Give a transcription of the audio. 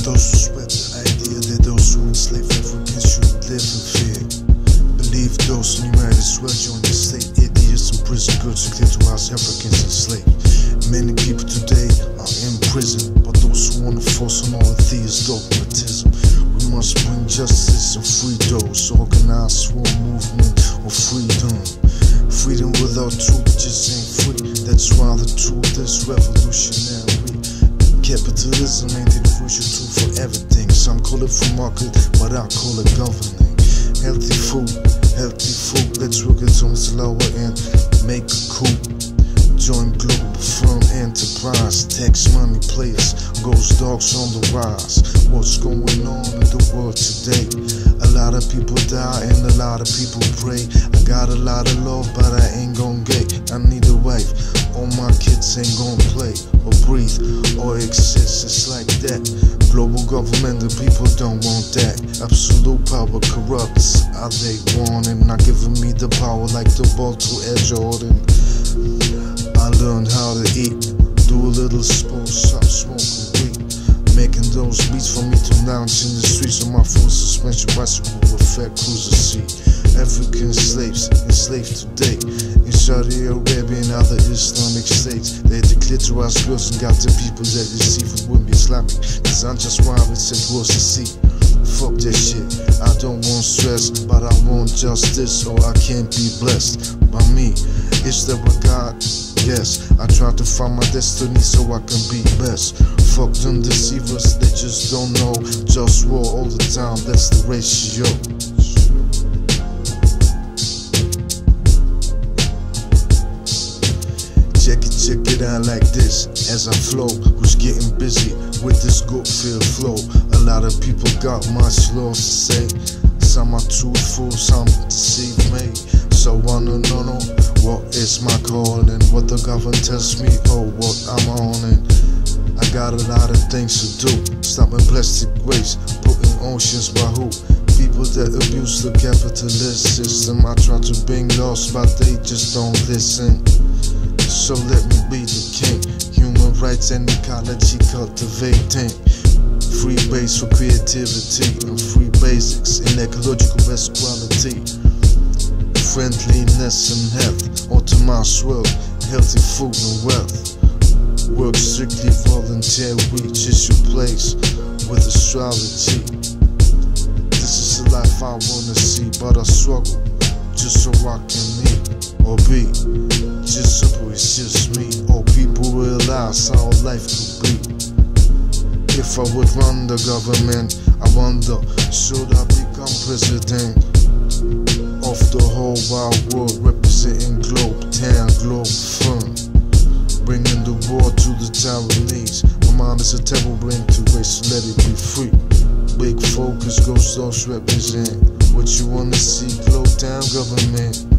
those who spread the idea that those who enslave Africans should live in fear. Believe those who might as well join the state. Idiots in prison, who clear to house Africans enslaved. Many people today are in prison, but those who wanna force on all these dogmatism. We must bring justice and free those. Organize war movement of freedom. Freedom without truth just ain't free. That's why the truth is revolutionary. Capitalism ain't crucial tool for everything. Some call it free market, but I call it governing. Healthy food, healthy food. Let's work it on the lower end. Make a coup. Join Globalfirm enterprise. Tax money players, GhostDogz on the rise. What's going on in the world today? A lot of people die and a lot of people pray. I got a lot of love, but I ain't gon' get. I need a wife. My kids ain't gonna play or breathe or exist. It's like that. Global government, the people don't want that. Absolute power corrupts. Are they wanting? Not giving me the power like the ball to Ed Jordan. I learned how to eat, do a little sports, stop smoking weed. Making those beats for me to lounge in the streets on my full suspension bicycle with fat cruiser seat. African slaves enslaved today Saudi Arabia and other Islamic states. They declare to us girls and got the people that deceive with women Islamic. Cause I'm just wild and said was to see. Fuck that shit. I don't want stress, but I want justice, or I can't be blessed by me. Is there a God? Yes, I try to find my destiny so I can be best. Fuck them deceivers, they just don't know. Just war all the time, that's the ratio. Check it out like this as I flow. Who's getting busy with this good feel flow? A lot of people got much lost to say. Some are truthful, some deceive me. So I wanna know what is my calling? What the government tells me, oh, what I'm on. I got a lot of things to do. Stopping plastic waste, putting oceans by who? People that abuse the capitalist system. I try to bring laws, but they just don't listen. So let me be the king. Human rights and ecology cultivating. Free base for creativity and free basics in ecological best quality. Friendliness and health, Optimize world, healthy food and wealth. Work strictly volunteer, is your place with astrology. This is the life I wanna see, but I struggle just so I can eat or be. Just simple, it's just me. Or people realize how life could be. If I would run the government, I wonder, should I become president of the whole wide world, representing Globetown, Globe Fun, bringing the war to the Taiwanese. My mind is a terrible brain to waste, let it be free. Big focus goes those represent what you wanna see, Globe Town government.